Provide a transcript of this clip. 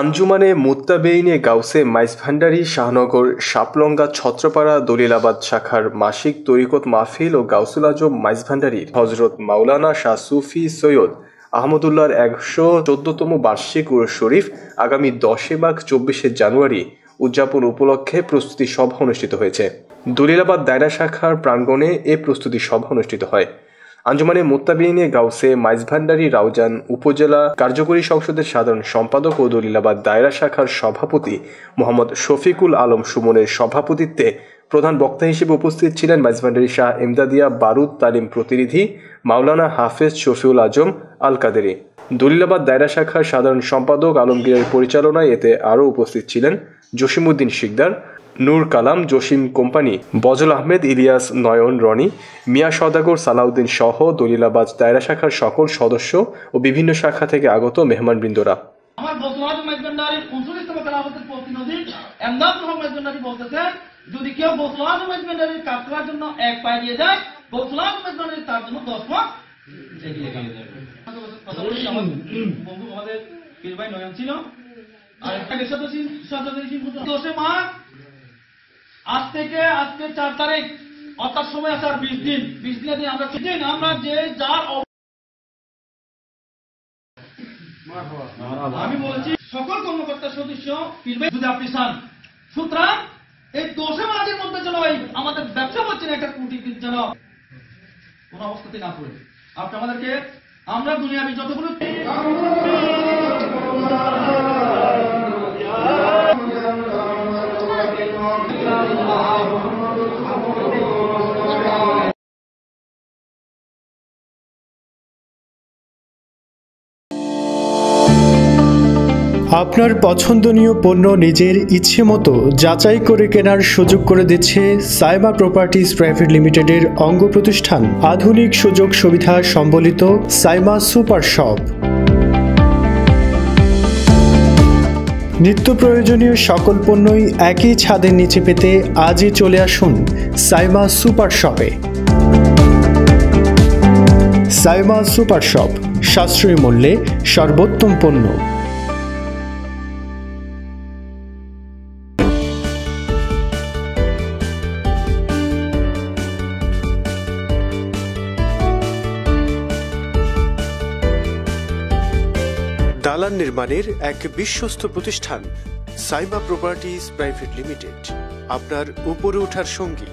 আঞ্জুমানে মুত্তাবেইনে গাউসে মাইজভান্ডারি শাহনগর শাপলঙ্গা ছত্রপাড়া দলিলাবাদ শাখার মাসিক তরিকত মাহফিল ও গাউসুল আজম মাইজভান্ডারির হজরত মাওলানা শাহ সুফি সৈয়দ আহমদুল্লাহর একশো চোদ্দতম বার্ষিক উরস শরীফ আগামী দশে মাঘ চব্বিশে জানুয়ারি উদযাপন উপলক্ষে প্রস্তুতি সভা অনুষ্ঠিত হয়েছে। দলিলাবাদ দায়রা শাখার প্রাঙ্গণে এ প্রস্তুতি সভা অনুষ্ঠিত হয়। আঞ্জুমানে মোত্তাবিনে গাউসে মাইজভান্ডারি রাউজান উপজেলা কার্যকরী সংসদের সাধারণ সম্পাদক ও দলিলাবাদ দায়রা শাখার সভাপতি মোহাম্মদ শফিকুল আলম সুমনের সভাপতিত্বে প্রধান বক্তা হিসেবে উপস্থিত ছিলেন মাইজভান্ডারি শাহ এমদাদিয়া বারুদ তালিম প্রতিনিধি মাওলানা হাফেজ শফিউল আজম আল কাদেরি দলিলাবাদ দায়রা শাখার সাধারণ সম্পাদক, আলমগীরের পরিচালনায় এতে আরও উপস্থিত ছিলেন জসিমউদ্দিন শিকদার নূর কালাম জসিম কোম্পানি বজল আহমেদ ইলিয়াস নয়ন রনি মিয়া সদাগর সালাউদ্দিন সহ দলিলাবাজ দায়রা শাখার সকল সদস্য ও বিভিন্ন শাখা থেকে আগত মেহমানবৃন্দরা। আমার যদি কেউ কাজ করার জন্য এক পায়ে দিয়ে যায় তার জন্য দশ এগিয়ে যাবে বন্ধু আমাদের পীর ভাই নয়ন ছিল আর একটা সদস্য সদস্য আজ থেকে, আজকে চার তারিখ, অর্থাৎ সময় আছে আর বিশ দিন। বিশ দিনের দিন আমরা আমরা যে যার আমি বলেছি, সকল কর্মকর্তা সদস্য সুতরাং এই দোষে মাঝের মধ্যে যেন আমাদের ব্যবসা হচ্ছে না একটা কুটির যেন কোন অবস্থাতে না আপনি আমাদেরকে, আমরা দুনিয়াবি যতগুলো আপনার পছন্দনীয় পণ্য নিজের ইচ্ছে মতো যাচাই করে কেনার সুযোগ করে দিচ্ছে সাইমা প্রপার্টিজ প্রাইভেট লিমিটেডের অঙ্গ প্রতিষ্ঠান। আধুনিক সুযোগ সুবিধা সম্বলিত সাইমা সুপার শপ। নিত্য প্রয়োজনীয় সকল পণ্যই একই ছাদের নিচে পেতে আজই চলে আসুন সাইমা সুপার শপে। সাইমা সুপার শপ, সাশ্রয়ী মূল্যে সর্বোত্তম পণ্য। দালান নির্মাণের এক বিশ্বস্ত প্রতিষ্ঠান সাইমা প্রপার্টিজ প্রাইভেট লিমিটেড আপনার উপরে ওঠার সঙ্গী।